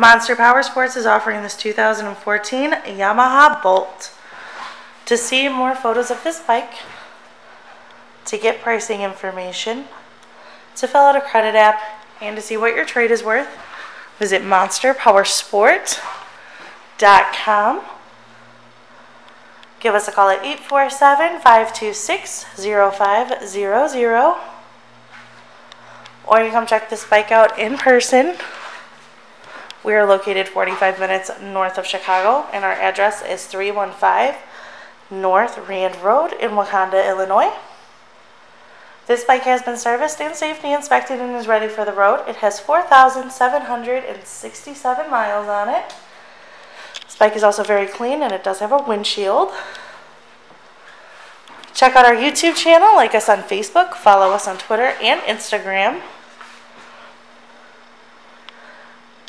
Monster Power Sports is offering this 2014 Yamaha Bolt. To see more photos of this bike, to get pricing information, to fill out a credit app, and to see what your trade is worth, visit monsterpowersport.com. Give us a call at 847 526 0500 or you can come check this bike out in person. We are located 45 minutes north of Chicago, and our address is 315 North Rand Road in Wauconda, Illinois. This bike has been serviced and safety inspected and is ready for the road. It has 4,767 miles on it. This bike is also very clean and it does have a windshield. Check out our YouTube channel, like us on Facebook, follow us on Twitter and Instagram.